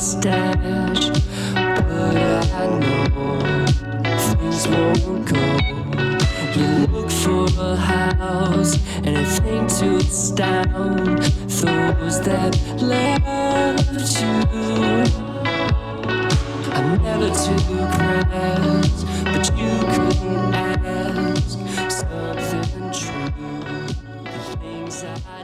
stash, but I know things won't go. You look for a house, anything to astound those that left you. I'm never too grand, but you couldn't ask something true. The things I